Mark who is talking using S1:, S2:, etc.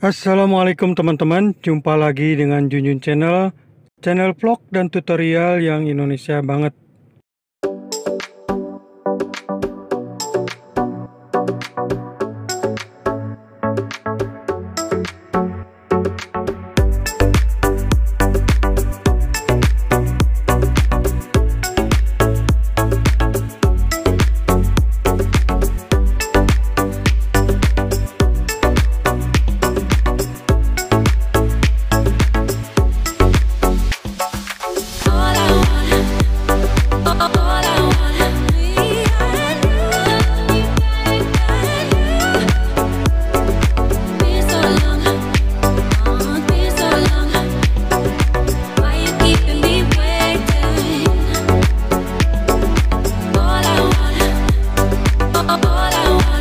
S1: Assalamualaikum teman-teman, jumpa lagi dengan Junjun Channel, channel vlog dan tutorial yang Indonesia banget. what I want.